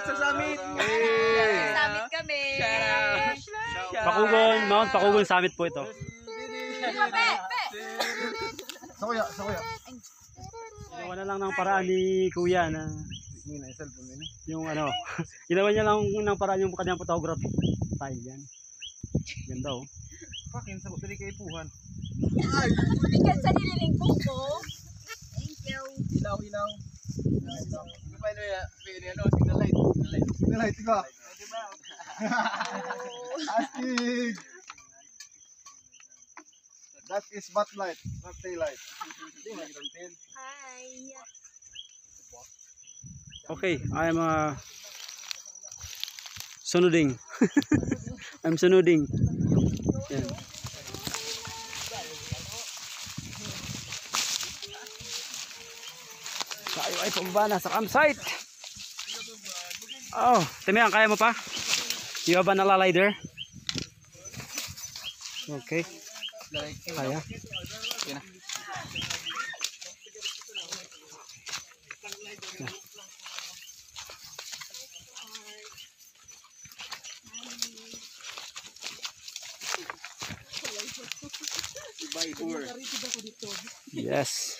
out sa summit. Hey. Summit kami. Pakugon, Mount Pakugon Summit po ito. Pe, pe. Sa kuya, sa kuya. Ginawa na lang ng paraan ni Kuya na yung ano, ginawa niya lang ng paraan yung kanyang photography. Style yan. Ganda oh. Pakin, sa dali kay Puhan. Bigat sa nililingkong ko. Thank you. Ilaw, ilaw. Ilaw. Ano pa ya? Pwede ano, signal light. Signal light. Signal light, ikaw. Astig! That is spotlight, not taillight. Hindi mo nakita ang tail. Hi. Okay, I'm uh, sunuding. I'm sunuding. Yan. Tayo ay pababa na sa campsite. Oh, Timian, kaya mo pa? You have an lighter? Okay, kaya. Yes.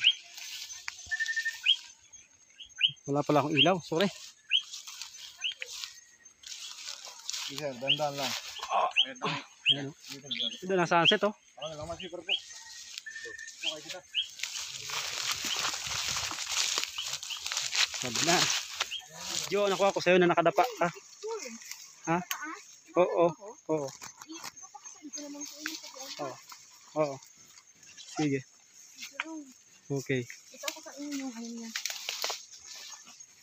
Wala pala akong ilaw. Sorry. Sige, dandan lang. Ayan, oh. Ganda ng sunset oh. Ako na lang, mas super po. Okay, kita. Sabi na. Yo, nakuha ko sa'yo na nakadapa ka. Ha? Oo. Oo. Oo. Oo. Sige. Okay. Ito ako sa inyo yung ano niya.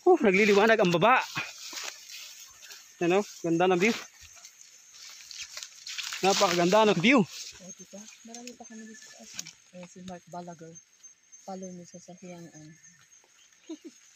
Oh, nagliliwanag ang baba. Ano? Ganda ng view. Napakaganda ng view. O, diba? Marami pa kami dito sa. Eh, si Mark Balaguer. Follow niyo sa sahiyan.